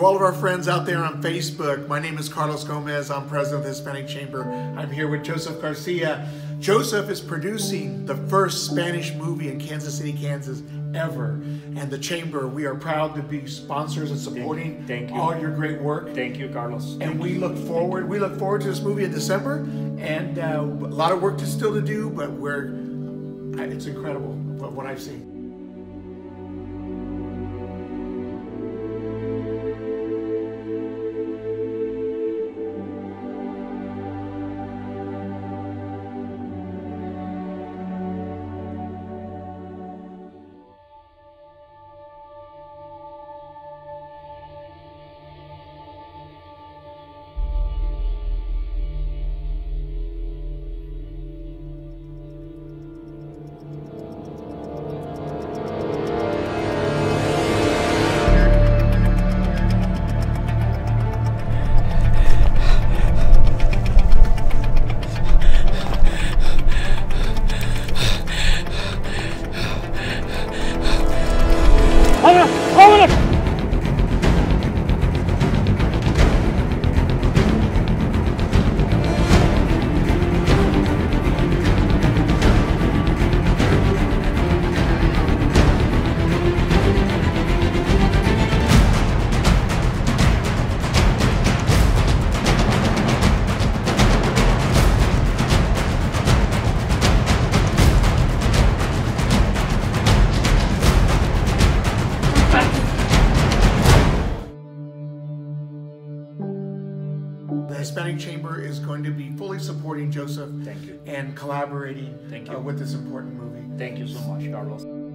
To all of our friends out there on Facebook, my name is Carlos Gomez. I'm president of the Hispanic Chamber. I'm here with Joseph Garcia. Joseph is producing the first Spanish movie in Kansas City, Kansas ever. And the Chamber, we are proud to be sponsors and supporting Thank you. all your great work. Thank you, Carlos. And we look forward. We look forward to this movie in December, and uh, a lot of work to still to do. But we're, it's incredible what I've seen. 放开 Hispanic Chamber is going to be fully supporting Joseph Thank you. and collaborating Thank uh, with this important movie. Thank you so much, Carlos.